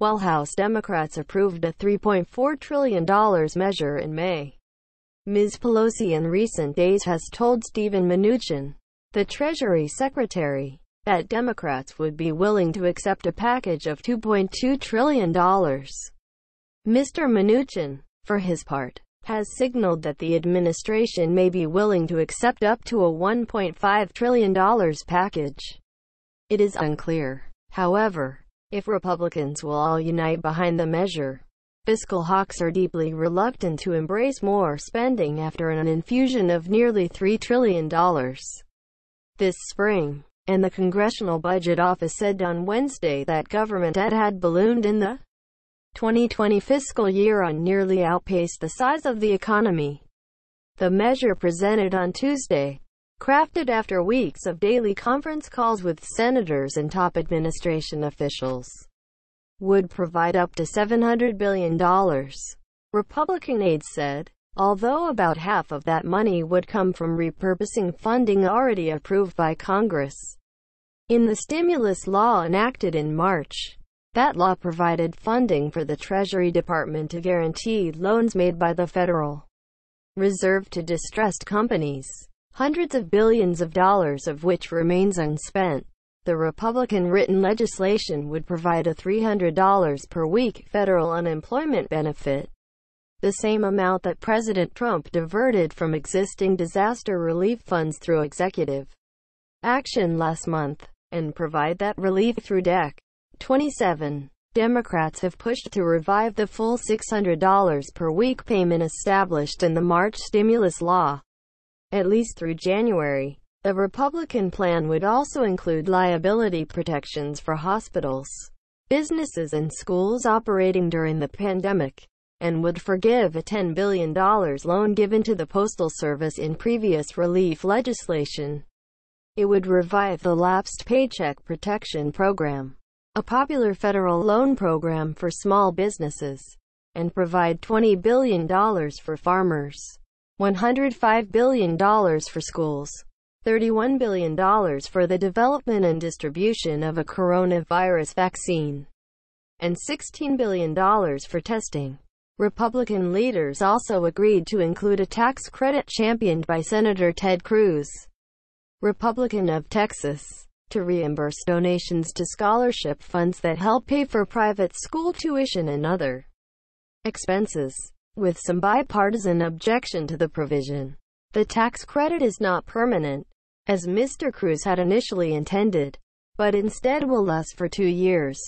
while House Democrats approved a $3.4 trillion measure in May. Ms. Pelosi in recent days has told Steven Mnuchin, the Treasury Secretary, that Democrats would be willing to accept a package of $2.2 trillion. Mr. Mnuchin, for his part, has signaled that the administration may be willing to accept up to a $1.5 trillion package. It is unclear, however, if Republicans will all unite behind the measure. Fiscal hawks are deeply reluctant to embrace more spending after an infusion of nearly $3 trillion this spring, and the Congressional Budget Office said on Wednesday that government debt had ballooned in the 2020 fiscal year and nearly outpaced the size of the economy. The measure presented on Tuesday, crafted after weeks of daily conference calls with senators and top administration officials, would provide up to $700 billion. Republican aides said, although about half of that money would come from repurposing funding already approved by Congress. In the stimulus law enacted in March, that law provided funding for the Treasury Department to guarantee loans made by the Federal Reserve to distressed companies hundreds of billions of dollars of which remains unspent. The Republican-written legislation would provide a $300 per week federal unemployment benefit, the same amount that President Trump diverted from existing disaster relief funds through executive action last month, and provide that relief through DEC. 27. Democrats have pushed to revive the full $600 per week payment established in the March stimulus law at least through January. The Republican plan would also include liability protections for hospitals, businesses and schools operating during the pandemic, and would forgive a $10 billion loan given to the Postal Service in previous relief legislation. It would revive the lapsed Paycheck Protection Program, a popular federal loan program for small businesses, and provide $20 billion for farmers. $105 billion for schools, $31 billion for the development and distribution of a coronavirus vaccine, and $16 billion for testing. Republican leaders also agreed to include a tax credit championed by Senator Ted Cruz, Republican of Texas, to reimburse donations to scholarship funds that help pay for private school tuition and other expenses with some bipartisan objection to the provision. The tax credit is not permanent, as Mr. Cruz had initially intended, but instead will last for two years.